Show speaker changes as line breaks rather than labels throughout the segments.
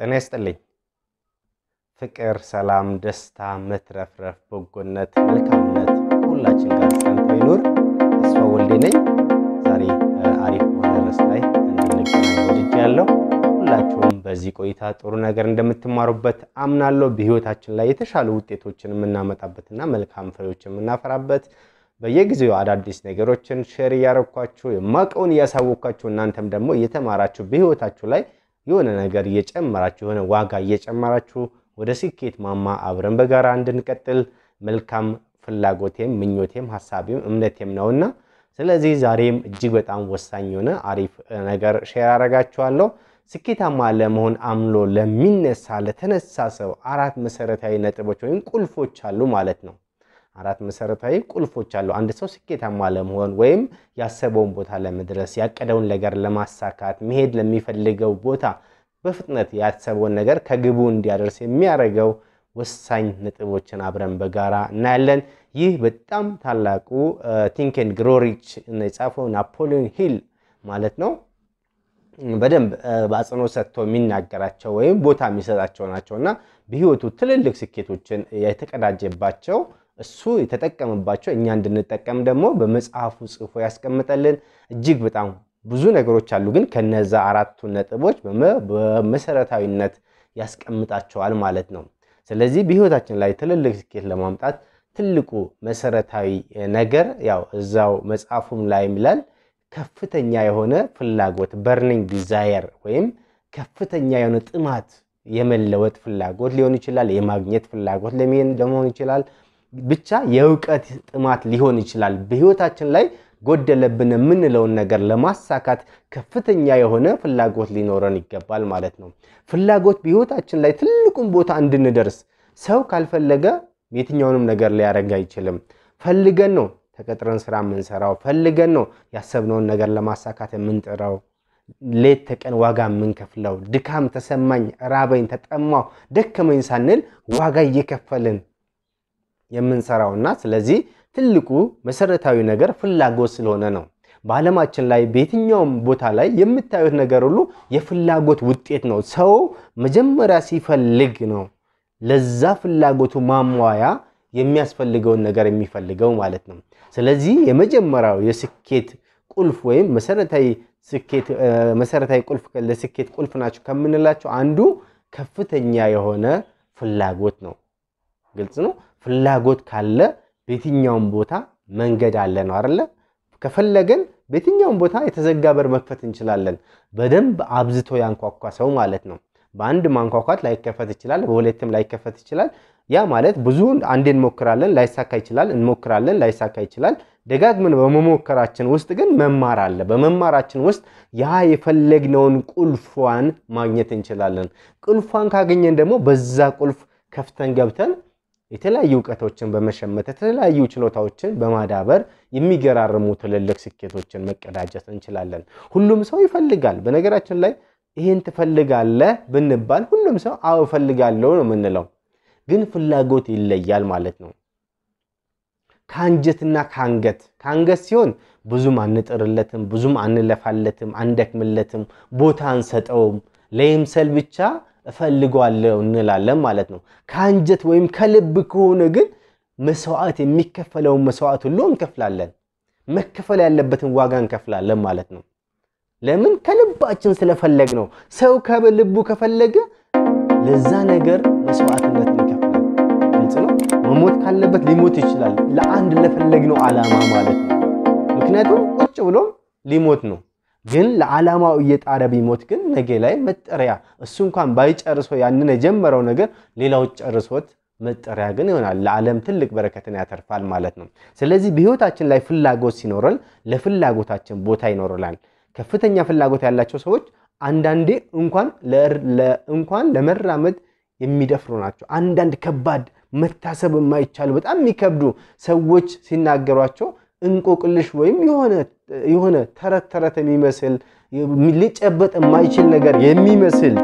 ጤና ይስጥልኝ። ፍቅር፣ ሰላም፣ ደስታ፣ መትረፍረፍ፣ በጎነት፣ መልካምነት ሁላችን ጋር ጸንቶ ይኑር። ተስፋ ወልዴ ነኝ። ዛሬ አሪፍ በሆነ ርዕስ ላይ እንድንገናኝ ወድጃለሁ። ሁላችሁም በዚህ ቆይታ ጥሩ ነገር እንደምትማሩበት አምናለሁ። በህይወታችን ላይ የተሻሉ ውጤቶችን የምናመጣበትና መልካም ፍሬዎችን የምናፈራበት በየጊዜው አዳዲስ ነገሮችን share እያረኳችሁ የማውቀውን እያሳወቅኳችሁ እናንተም ደግሞ እየተማራችሁ በህይወታችሁ ላይ የሆነ ነገር እየጨመራችሁ የሆነ ዋጋ እየጨመራችሁ ወደ ስኬት ማማ አብረን በጋራ እንድንቀጥል መልካም ፍላጎቴም ምኞቴም ሀሳቤም እምነቴም ነውና ስለዚህ ዛሬም እጅግ በጣም ወሳኝ የሆነ አሪፍ ነገር share አረጋችኋለሁ። ስኬታማ ለመሆን አምኖ ለሚነሳ ለተነሳ ሰው አራት መሰረታዊ ነጥቦች ወይም ቁልፎች አሉ ማለት ነው። አራት መሰረታዊ ቁልፎች አሉ። አንድ ሰው ስኬታማ ለመሆን ወይም ያሰበውን ቦታ ለመድረስ ያቀደውን ነገር ለማሳካት መሄድ ለሚፈልገው ቦታ በፍጥነት ያሰበውን ነገር ከግቡ እንዲያደርስ የሚያደርገው ወሳኝ ነጥቦችን አብረን በጋራ እናያለን። ይህ በጣም ታላቁ Think and Grow Rich የጻፈው ናፖሊዮን ሂል ማለት ነው። በደንብ በአጽንኦት ሰጥቶ የሚናገራቸው ወይም ቦታ የሚሰጣቸው ናቸው እና በህይወቱ ትልልቅ ስኬቶችን የተቀዳጀባቸው እሱ የተጠቀምባቸው እኛ እንድንጠቀም ደግሞ በመጽሐፉ ጽፎ ያስቀምጠልን እጅግ በጣም ብዙ ነገሮች አሉ። ግን ከነዛ አራቱ ነጥቦች በመሰረታዊነት ያስቀምጣቸዋል ማለት ነው። ስለዚህ በህይወታችን ላይ ትልልቅ ስኬት ለማምጣት ትልቁ መሰረታዊ ነገር ያው እዛው መጽሐፉም ላይ ይላል ከፍተኛ የሆነ ፍላጎት burning desire ወይም ከፍተኛ የሆነ ጥማት የመለወጥ ፍላጎት ሊሆን ይችላል። የማግኘት ፍላጎት ለመሆን ይችላል። ብቻ የእውቀት ጥማት ሊሆን ይችላል። በህይወታችን ላይ ጎደለብን የምንለውን ነገር ለማሳካት ከፍተኛ የሆነ ፍላጎት ሊኖረን ይገባል ማለት ነው። ፍላጎት በህይወታችን ላይ ትልቁን ቦታ እንድንደርስ ሰው ካልፈለገ የትኛውንም ነገር ሊያደርግ አይችልም። ፈልገን ነው ተቀጥረን ስራ የምንሰራው፣ ፈልገን ነው ያሰብነውን ነገር ለማሳካት የምንጥረው፣ ሌት ተቀን ዋጋ የምንከፍለው፣ ድካም ተሰማኝ፣ ራበኝ፣ ተጠማው፣ ደከመኝ ሳንል ዋጋ እየከፈልን የምንሰራውና ስለዚህ ትልቁ መሰረታዊ ነገር ፍላጎት ስለሆነ ነው። በዓለማችን ላይ በየትኛውም ቦታ ላይ የምታዩት ነገር ሁሉ የፍላጎት ውጤት ነው። ሰው መጀመሪያ ሲፈልግ ነው ለዛ ፍላጎቱ ማሟያ የሚያስፈልገውን ነገር የሚፈልገው ማለት ነው። ስለዚህ የመጀመሪያው የስኬት ቁልፍ ወይም መሰረታዊ ቁልፍ ለስኬት ቁልፍ ናቸው ከምንላቸው አንዱ ከፍተኛ የሆነ ፍላጎት ነው። ግልጽ ነው። ፍላጎት ካለ በየትኛውም ቦታ መንገድ አለ ነው አይደለ? ከፈለገን በየትኛውም ቦታ የተዘጋ በር መክፈት እንችላለን። በደንብ አብዝቶ ያንኳኳ ሰው ማለት ነው። በአንድ ማንኳኳት ላይከፈት ይችላል፣ በሁለትም ላይከፈት ይችላል። ያ ማለት ብዙ አንዴ እንሞክራለን፣ ላይሳካ ይችላል፣ እንሞክራለን፣ ላይሳካ ይችላል። ደጋግመን በመሞከራችን ውስጥ ግን መማር አለ። በመማራችን ውስጥ ያ የፈለግነውን ቁልፏን ማግኘት እንችላለን። ቁልፏን ካገኘን ደግሞ በዛ ቁልፍ ከፍተን ገብተን የተለያዩ እውቀቶችን በመሸመት የተለያዩ ችሎታዎችን በማዳበር የሚገራርሙ ትልልቅ ስኬቶችን መቀዳጀት እንችላለን። ሁሉም ሰው ይፈልጋል። በነገራችን ላይ ይህን ትፈልጋለህ ብንባል ሁሉም ሰው አዎ እፈልጋለሁ ነው የምንለው። ግን ፍላጎት ይለያል ማለት ነው። ከአንጀትና ከአንገት ከአንገት ሲሆን ብዙም አንጥርለትም፣ ብዙም አንለፋለትም፣ አንደክምለትም፣ ቦታ አንሰጠውም። ለይምሰል ብቻ እፈልገዋለሁ እንላለን ማለት ነው። ከአንጀት ወይም ከልብ ከሆነ ግን መስዋዕት የሚከፈለውን መስዋዕት ሁሉ እንከፍላለን። መከፈል ያለበትን ዋጋ እንከፍላለን ማለት ነው። ለምን? ከልባችን ስለፈለግ ነው። ሰው ከልቡ ከፈለገ ለዛ ነገር መስዋዕትነት ይከፍላል። ግልጽ ነው። መሞት ካለበት ሊሞት ይችላል። ለአንድ ለፈለግነው ዓላማ ማለት ነው። ምክንያቱም ቁጭ ብሎም ሊሞት ነው ግን ለዓላማው እየጣረ ቢሞት ግን ነገ ላይ መጠሪያ እሱ እንኳን ባይጨርሶ ያንን የጀመረው ነገር ሌላው ጨርሶት መጠሪያ ግን ይሆናል። ለዓለም ትልቅ በረከትን ያተርፋል ማለት ነው። ስለዚህ በህይወታችን ላይ ፍላጎት ሲኖረን ለፍላጎታችን ቦታ ይኖረናል። ከፍተኛ ፍላጎት ያላቸው ሰዎች አንዳንዴ እንኳን እንኳን ለመራመድ የሚደፍሩ ናቸው። አንዳንድ ከባድ መታሰብ የማይቻሉ በጣም የሚከብዱ ሰዎች ሲናገሯቸው እንቆቅልሽ ወይም የሆነ ተረት ተረት የሚመስል ሊጨበጥ የማይችል ነገር የሚመስል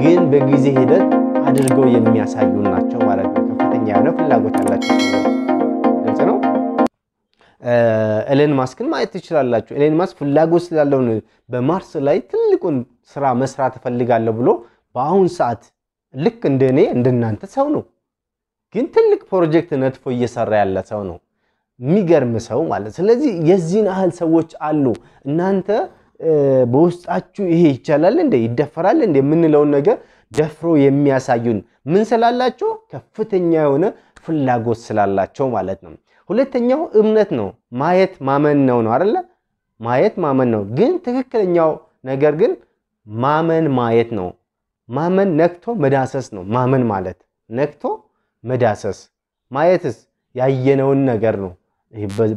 ግን በጊዜ ሂደት አድርገው የሚያሳዩ ናቸው ማለት ነው። ከፍተኛ የሆነ ፍላጎት ያላቸው ግልጽ ነው። ኢሎን ማስክን ማየት ትችላላችሁ። ኢሎን ማስክ ፍላጎት ስላለው በማርስ ላይ ትልቁን ስራ መስራት እፈልጋለሁ ብሎ በአሁን ሰዓት ልክ እንደ እኔ እንደናንተ ሰው ነው፣ ግን ትልቅ ፕሮጀክት ነድፎ እየሰራ ያለ ሰው ነው። የሚገርም ሰው ማለት። ስለዚህ የዚህን ያህል ሰዎች አሉ። እናንተ በውስጣችሁ ይሄ ይቻላል እንደ ይደፈራል እንደ የምንለውን ነገር ደፍሮ የሚያሳዩን ምን ስላላቸው? ከፍተኛ የሆነ ፍላጎት ስላላቸው ማለት ነው። ሁለተኛው እምነት ነው። ማየት ማመን ነው ነው አይደለ? ማየት ማመን ነው። ግን ትክክለኛው ነገር ግን ማመን ማየት ነው። ማመን ነክቶ መዳሰስ ነው። ማመን ማለት ነክቶ መዳሰስ፣ ማየትስ ያየነውን ነገር ነው።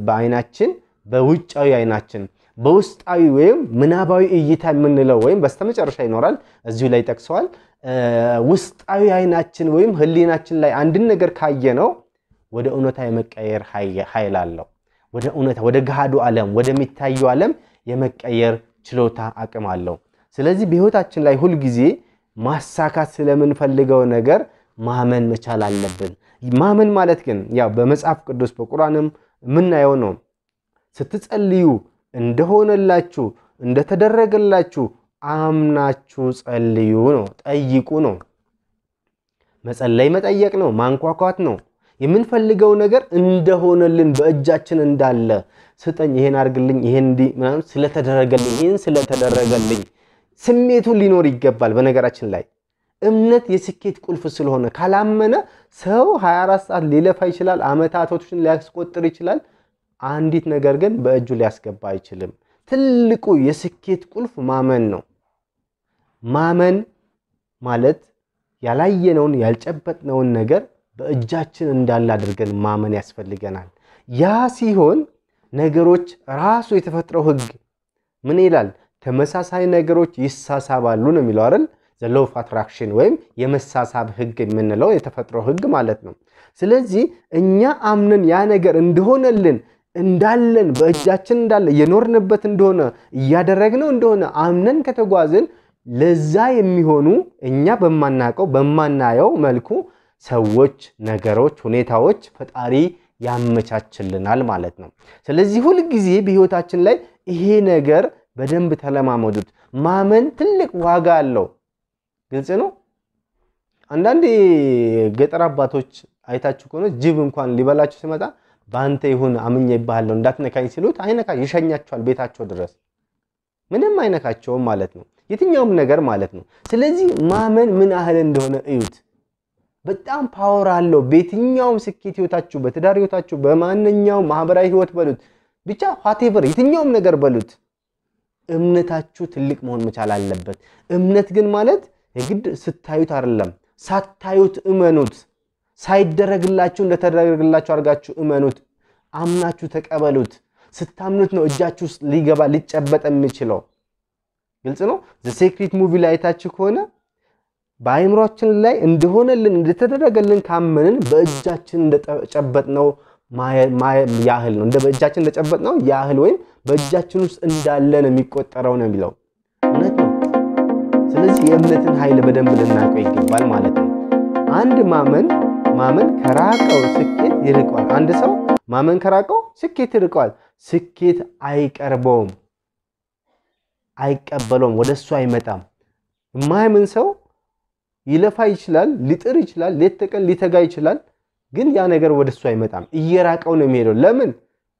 በአይናችን በውጫዊ አይናችን በውስጣዊ ወይም ምናባዊ እይታ የምንለው ወይም በስተመጨረሻ ይኖራል። እዚሁ ላይ ጠቅሰዋል። ውስጣዊ አይናችን ወይም ሕሊናችን ላይ አንድን ነገር ካየነው ወደ እውነታ የመቀየር ኃይል አለው። ወደ እውነታ ወደ ገሃዱ ዓለም ወደሚታየው ዓለም የመቀየር ችሎታ አቅም አለው። ስለዚህ በሕይወታችን ላይ ሁልጊዜ ማሳካት ስለምንፈልገው ነገር ማመን መቻል አለብን። ማመን ማለት ግን ያው በመጽሐፍ ቅዱስ በቁርአንም የምናየው ነው። ስትጸልዩ እንደሆነላችሁ እንደተደረገላችሁ አምናችሁ ጸልዩ ነው፣ ጠይቁ ነው። መጸለይ መጠየቅ ነው፣ ማንኳኳት ነው። የምንፈልገው ነገር እንደሆነልን በእጃችን እንዳለ ስጠኝ፣ ይሄን አድርግልኝ፣ ይሄን እንዲህ ምናምን ስለተደረገልኝ፣ ይህን ስለተደረገልኝ ስሜቱ ሊኖር ይገባል። በነገራችን ላይ እምነት የስኬት ቁልፍ ስለሆነ ካላመነ ሰው 24 ሰዓት ሊለፋ ይችላል፣ አመታቶችን ሊያስቆጥር ይችላል። አንዲት ነገር ግን በእጁ ሊያስገባ አይችልም። ትልቁ የስኬት ቁልፍ ማመን ነው። ማመን ማለት ያላየነውን ያልጨበጥነውን ነገር በእጃችን እንዳለ አድርገን ማመን ያስፈልገናል። ያ ሲሆን ነገሮች ራሱ የተፈጥሮ ሕግ ምን ይላል? ተመሳሳይ ነገሮች ይሳሳባሉ ነው የሚለው አይደል? the law of attraction ወይም የመሳሳብ ሕግ የምንለው የተፈጥሮ ሕግ ማለት ነው። ስለዚህ እኛ አምነን ያ ነገር እንደሆነልን እንዳለን በእጃችን እንዳለ የኖርንበት እንደሆነ እያደረግነው እንደሆነ አምነን ከተጓዝን ለዛ የሚሆኑ እኛ በማናውቀው በማናየው መልኩ ሰዎች፣ ነገሮች፣ ሁኔታዎች ፈጣሪ ያመቻችልናል ማለት ነው። ስለዚህ ሁልጊዜ በህይወታችን ላይ ይሄ ነገር በደንብ ተለማመዱት። ማመን ትልቅ ዋጋ አለው። ግልጽ ነው። አንዳንድ ገጠር አባቶች አይታችሁ ከሆነ ጅብ እንኳን ሊበላችሁ ሲመጣ በአንተ ይሁን አምኜሃለሁ እንዳትነካኝ ሲሉት አይነካ ይሸኛቸዋል ቤታቸው ድረስ ምንም አይነካቸውም ማለት ነው። የትኛውም ነገር ማለት ነው። ስለዚህ ማመን ምን ያህል እንደሆነ እዩት። በጣም power አለው። በየትኛውም ስኬት ህይወታችሁ፣ በትዳር ህይወታችሁ፣ በማንኛውም ማህበራዊ ህይወት በሉት ብቻ whatever የትኛውም ነገር በሉት እምነታችሁ ትልቅ መሆን መቻል አለበት። እምነት ግን ማለት የግድ ስታዩት አይደለም፣ ሳታዩት እመኑት። ሳይደረግላችሁ እንደተደረግላችሁ አድርጋችሁ እመኑት። አምናችሁ ተቀበሉት። ስታምኑት ነው እጃችሁ ውስጥ ሊገባ ሊጨበጥ የሚችለው። ግልጽ ነው። The Secret movie ላይ አይታችሁ ከሆነ በአእምሯችን ላይ እንደሆነልን እንደተደረገልን ካመንን በእጃችን እንደጨበጥነው ያህል ነው። እንደ በእጃችን እንደጨበጥነው ያህል ወይም በእጃችን ውስጥ እንዳለ ነው የሚቆጠረው ነው የሚለው ነው። ስለዚህ የእምነትን ኃይል በደንብ ልናውቀው ይገባል ማለት ነው። አንድ ማመን ማመን ከራቀው ስኬት ይርቀዋል። አንድ ሰው ማመን ከራቀው ስኬት ይርቀዋል። ስኬት አይቀርበውም፣ አይቀበለውም፣ ወደ እሱ አይመጣም። የማያምን ሰው ይለፋ ይችላል፣ ሊጥር ይችላል፣ ሌት ተቀን ሊተጋ ይችላል። ግን ያ ነገር ወደ እሱ አይመጣም፣ እየራቀው ነው የሚሄደው። ለምን?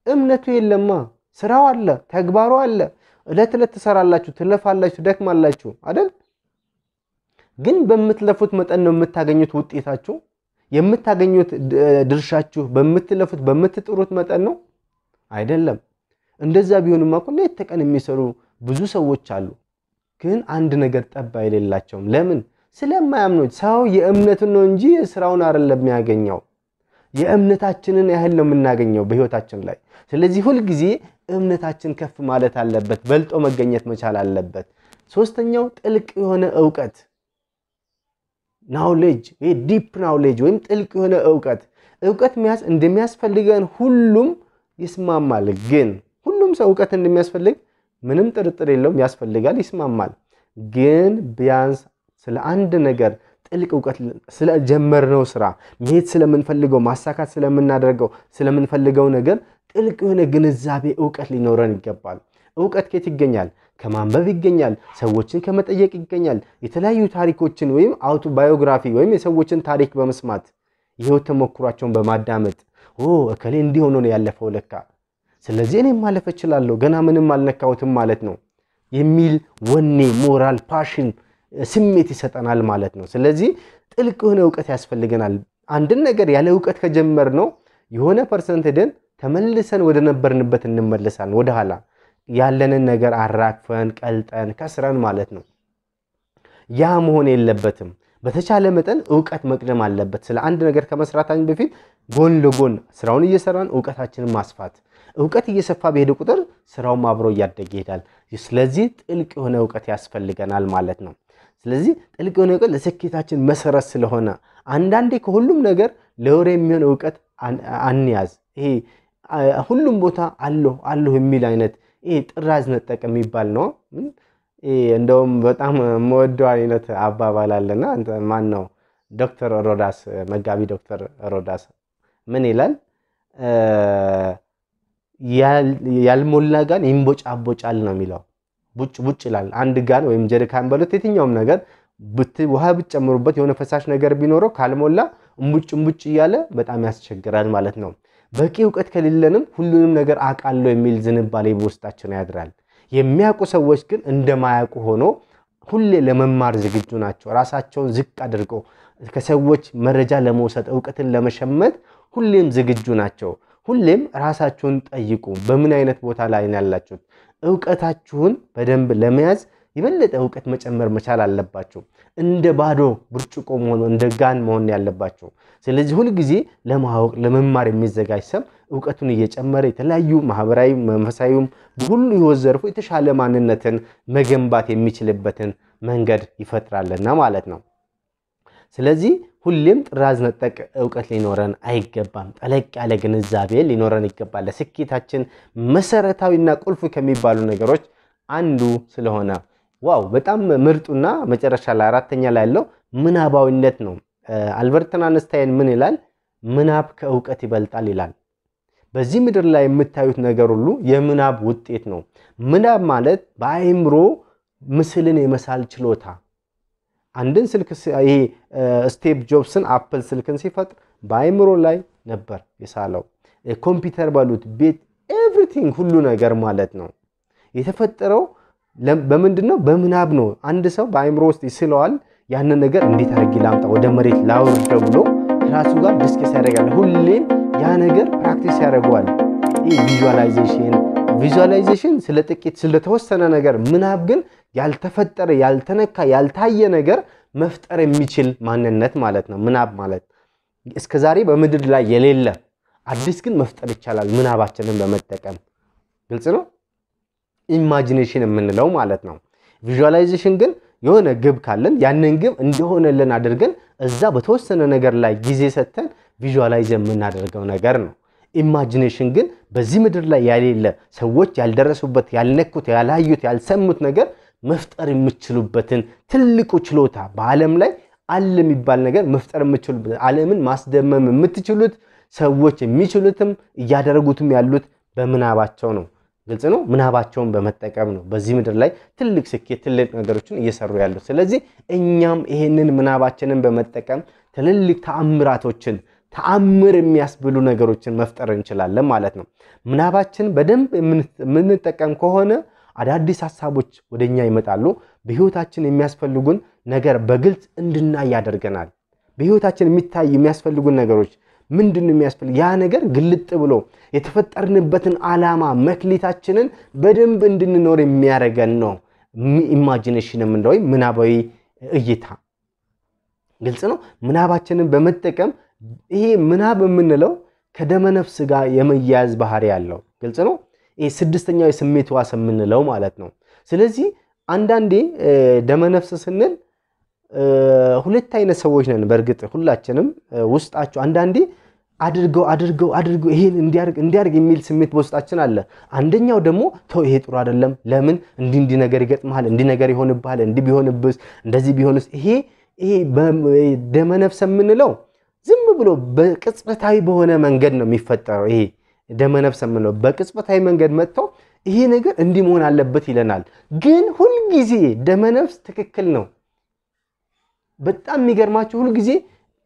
እምነቱ የለማ። ስራው አለ፣ ተግባሩ አለ። እለት ዕለት ትሰራላችሁ፣ ትለፋላችሁ፣ ትደክማላችሁ አይደል? ግን በምትለፉት መጠን ነው የምታገኙት ውጤታችሁ። የምታገኙት ድርሻችሁ በምትለፉት በምትጥሩት መጠን ነው አይደለም። እንደዛ ቢሆንማ እኮ ሌት ተቀን የሚሰሩ ብዙ ሰዎች አሉ። ግን አንድ ነገር ጠባ የሌላቸውም። ለምን? ስለማያምኑት። ሰው የእምነቱን ነው እንጂ ስራውን አይደለም የሚያገኘው። የእምነታችንን ያህል ነው የምናገኘው በህይወታችን ላይ። ስለዚህ ሁልጊዜ እምነታችን ከፍ ማለት አለበት፣ በልጦ መገኘት መቻል አለበት። ሶስተኛው ጥልቅ የሆነ እውቀት knowledge ወይ deep knowledge ወይም ጥልቅ የሆነ እውቀት እውቀት እንደሚያስፈልገን ሁሉም ይስማማል። ግን ሁሉም ሰው እውቀት እንደሚያስፈልግ ምንም ጥርጥር የለውም፣ ያስፈልጋል፣ ይስማማል። ግን ቢያንስ ስለ አንድ ነገር ጥልቅ እውቀት ስለጀመርነው ስራ መሄድ ስለምንፈልገው ማሳካት ስለምናደርገው ስለምንፈልገው ነገር ጥልቅ የሆነ ግንዛቤ እውቀት ሊኖረን ይገባል። እውቀት ከየት ይገኛል? ከማንበብ ይገኛል። ሰዎችን ከመጠየቅ ይገኛል። የተለያዩ ታሪኮችን ወይም አውቶ ባዮግራፊ ወይም የሰዎችን ታሪክ በመስማት የህይወት ተሞክሯቸውን በማዳመጥ እከሌ እንዲህ ሆኖ ነው ያለፈው ለካ፣ ስለዚህ እኔም ማለፍ እችላለሁ፣ ገና ምንም አልነካሁትም ማለት ነው የሚል ወኔ፣ ሞራል፣ passion ስሜት ይሰጠናል ማለት ነው። ስለዚህ ጥልቅ የሆነ እውቀት ያስፈልገናል። አንድን ነገር ያለ እውቀት ከጀመርነው የሆነ percent ሄደን ተመልሰን ወደ ነበርንበት እንመለሳለን ወደ ኋላ ያለንን ነገር አራግፈን ቀልጠን ከስረን ማለት ነው። ያ መሆን የለበትም። በተቻለ መጠን እውቀት መቅደም አለበት። ስለ አንድ ነገር ከመስራታችን በፊት ጎን ለጎን ስራውን እየሰራን እውቀታችንን ማስፋት። እውቀት እየሰፋ በሄደ ቁጥር ስራውም አብሮ እያደገ ይሄዳል። ስለዚህ ጥልቅ የሆነ እውቀት ያስፈልገናል ማለት ነው። ስለዚህ ጥልቅ የሆነ እውቀት ለስኬታችን መሰረት ስለሆነ አንዳንዴ ከሁሉም ነገር ለወሬ የሚሆን እውቀት አንያዝ። ይሄ ሁሉም ቦታ አለሁ አለሁ የሚል አይነት ጥራዝ ነጠቅ የሚባል ነው። እንደውም በጣም የምወደው አይነት አባባል አለና ማን ነው ዶክተር ሮዳስ መጋቢ ዶክተር ሮዳስ ምን ይላል? ያልሞላ ጋን ይንቦጫቦጫል ነው የሚለው። ቡጭ ቡጭ ይላል። አንድ ጋን ወይም ጀሪካን በሉት የትኛውም ነገር ውሃ ብትጨምሩበት የሆነ ፈሳሽ ነገር ቢኖረው ካልሞላ እምቡጭ እምቡጭ እያለ በጣም ያስቸግራል ማለት ነው። በቂ እውቀት ከሌለንም ሁሉንም ነገር አውቃለሁ የሚል ዝንባሌ በውስጣችን ያድራል። የሚያውቁ ሰዎች ግን እንደማያውቁ ሆኖ ሁሌ ለመማር ዝግጁ ናቸው። ራሳቸውን ዝቅ አድርገው ከሰዎች መረጃ ለመውሰድ እውቀትን ለመሸመት ሁሌም ዝግጁ ናቸው። ሁሌም ራሳችሁን ጠይቁ። በምን አይነት ቦታ ላይ ያላችሁት? እውቀታችሁን በደንብ ለመያዝ የበለጠ እውቀት መጨመር መቻል አለባቸው። እንደ ባዶ ብርጭቆ መሆን እንደ ጋን መሆን ያለባቸው። ስለዚህ ሁልጊዜ ለማወቅ ለመማር የሚዘጋጅ ሰው እውቀቱን እየጨመረ የተለያዩ ማህበራዊ፣ መንፈሳዊም በሁሉ ህይወት ዘርፎች የተሻለ ማንነትን መገንባት የሚችልበትን መንገድ ይፈጥራልና ማለት ነው። ስለዚህ ሁሌም ጥራዝ ነጠቅ እውቀት ሊኖረን አይገባም። ጠለቅ ያለ ግንዛቤ ሊኖረን ይገባል። ለስኬታችን መሰረታዊና ቁልፍ ከሚባሉ ነገሮች አንዱ ስለሆነ wow በጣም ምርጡና መጨረሻ ላይ አራተኛ ላይ ያለው ምናባዊነት ነው። አልበርት አንስታይን ምን ይላል? ምናብ ከእውቀት ይበልጣል ይላል። በዚህ ምድር ላይ የምታዩት ነገር ሁሉ የምናብ ውጤት ነው። ምናብ ማለት በአእምሮ ምስልን የመሳል ችሎታ አንድን ስልክ ይሄ ስቴቭ ጆብስን አፕል ስልክን ሲፈጥር በአእምሮ ላይ ነበር የሳለው። ኮምፒውተር ባሉት ቤት everything ሁሉ ነገር ማለት ነው የተፈጠረው በምንድን ነው? በምናብ ነው። አንድ ሰው በአእምሮ ውስጥ ይስለዋል። ያንን ነገር እንዴት አድርጌ ላምጣ ወደ መሬት ላውርደው ብሎ ከራሱ ጋር discuss ያደርጋል። ሁሌም ያ ነገር practice ያደርገዋል። ይህ visualization visualization ስለ ጥቂት ስለተወሰነ ነገር፣ ምናብ ግን ያልተፈጠረ ያልተነካ ያልታየ ነገር መፍጠር የሚችል ማንነት ማለት ነው። ምናብ ማለት እስከዛሬ በምድር ላይ የሌለ አዲስ ግን መፍጠር ይቻላል ምናባችንን በመጠቀም ግልጽ ነው። imagination የምንለው ማለት ነው። visualization ግን የሆነ ግብ ካለን ያንን ግብ እንደሆነልን አድርገን እዛ በተወሰነ ነገር ላይ ጊዜ ሰጥተን visualize የምናደርገው ነገር ነው። imagination ግን በዚህ ምድር ላይ የሌለ ሰዎች ያልደረሱበት፣ ያልነኩት፣ ያላዩት፣ ያልሰሙት ነገር መፍጠር የምትችሉበትን ትልቁ ችሎታ በዓለም ላይ አለ የሚባል ነገር መፍጠር የምትችሉበት ዓለምን ማስደመም የምትችሉት ሰዎች የሚችሉትም እያደረጉትም ያሉት በምናባቸው ነው። ግልጽ ነው። ምናባቸውን በመጠቀም ነው በዚህ ምድር ላይ ትልቅ ስኬት፣ ትልቅ ነገሮችን እየሰሩ ያሉት። ስለዚህ እኛም ይሄንን ምናባችንን በመጠቀም ትልልቅ ተአምራቶችን ተአምር የሚያስብሉ ነገሮችን መፍጠር እንችላለን ማለት ነው። ምናባችን በደንብ የምንጠቀም ከሆነ አዳዲስ ሀሳቦች ወደኛ ይመጣሉ። በህይወታችን የሚያስፈልጉን ነገር በግልጽ እንድናይ ያደርገናል። በህይወታችን የሚታይ የሚያስፈልጉን ነገሮች ምንድን ነው የሚያስፈልግ? ያ ነገር ግልጥ ብሎ የተፈጠርንበትን ዓላማ መክሊታችንን በደንብ እንድንኖር የሚያደርገን ነው። imagination የምንለው ወይም ምናባዊ እይታ ግልጽ ነው። ምናባችንን በመጠቀም ይሄ ምናብ የምንለው ከደመነፍስ ጋር የመያያዝ ባህሪ ያለው ግልጽ ነው። ይሄ ስድስተኛው የስሜት ሕዋስ የምንለው ማለት ነው። ስለዚህ አንዳንዴ ደመነፍስ ስንል ሁለት አይነት ሰዎች ነን። በእርግጥ ሁላችንም ውስጣቸው አንዳንዴ አድርገው አድርገው አድርገው ይሄን እንዲያርግ የሚል ስሜት በውስጣችን አለ። አንደኛው ደግሞ ተው ይሄ ጥሩ አይደለም፣ ለምን እንዲህ እንዲህ ነገር ይገጥመሃል፣ እንዲህ ነገር ይሆንብሃል፣ እንዲህ ቢሆንብስ፣ እንደዚህ ቢሆንስ። ይሄ ይሄ ደመነፍስ የምንለው ዝም ብሎ በቅጽበታዊ በሆነ መንገድ ነው የሚፈጠረው። ይሄ ደመነፍስ የምንለው በቅጽበታዊ መንገድ መጥተው ይሄ ነገር እንዲህ መሆን አለበት ይለናል። ግን ሁልጊዜ ደመነፍስ ትክክል ነው። በጣም የሚገርማችሁ ሁልጊዜ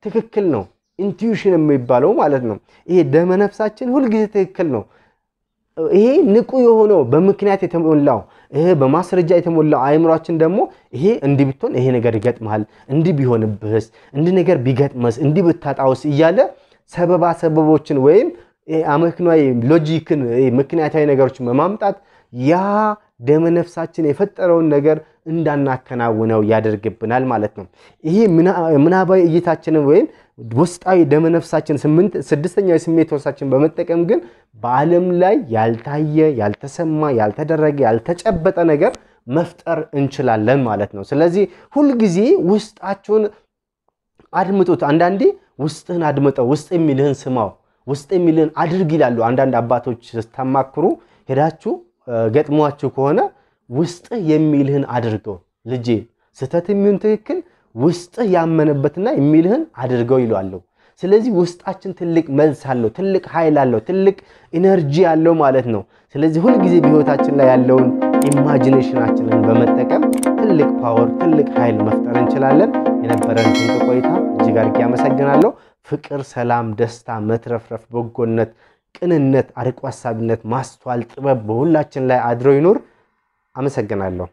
ትክክል ነው። intuition የሚባለው ማለት ነው። ይሄ ደመነፍሳችን ሁልጊዜ ትክክል ነው። ይሄ ንቁ የሆነው በምክንያት የተሞላው ይሄ በማስረጃ የተሞላው አእምሯችን ደግሞ ይሄ እንዲህ ብትሆን ይሄ ነገር ይገጥመሃል፣ እንዲህ ቢሆንብህስ፣ እንዲህ ነገር ቢገጥምህስ፣ እንዲህ ብታጣውስ እያለ ሰበባ ሰበቦችን ወይም አመክንዮአዊ ሎጂክን ምክንያታዊ ነገሮችን በማምጣት ያ ደመነፍሳችን የፈጠረውን ነገር እንዳናከናውነው ያደርግብናል ማለት ነው። ይሄ ምናባዊ እይታችንን ወይም ውስጣዊ ደመነፍሳችን ስድስተኛው የስሜት ወሳችን በመጠቀም ግን በዓለም ላይ ያልታየ፣ ያልተሰማ፣ ያልተደረገ፣ ያልተጨበጠ ነገር መፍጠር እንችላለን ማለት ነው። ስለዚህ ሁልጊዜ ውስጣችሁን አድምጡት። አንዳንዴ ውስጥህን አድምጠው፣ ውስጥህ የሚልህን ስማው፣ ውስጥህ የሚልህን አድርግ ይላሉ አንዳንድ አባቶች ስታማክሩ ሄዳችሁ ገጥሟችሁ ከሆነ ውስጥህ የሚልህን አድርገው ልጄ፣ ስህተት ይሁን ትክክል ውስጥህ ያመነበትና የሚልህን አድርገው ይሏችኋል። ስለዚህ ውስጣችን ትልቅ መልስ አለው፣ ትልቅ ኃይል አለው፣ ትልቅ energy አለው ማለት ነው። ስለዚህ ሁልጊዜ በህይወታችን ላይ ያለውን ኢማጂኔሽናችንን በመጠቀም ትልቅ power፣ ትልቅ ኃይል መፍጠር እንችላለን። የነበረን ድንቅ ቆይታ እጅግ አድርጌ አመሰግናለሁ። ፍቅር፣ ሰላም፣ ደስታ፣ መትረፍረፍ፣ በጎነት ቅንነት፣ አርቆ ሀሳቢነት፣ ማስተዋል፣ ጥበብ በሁላችን ላይ አድሮ ይኑር። አመሰግናለሁ።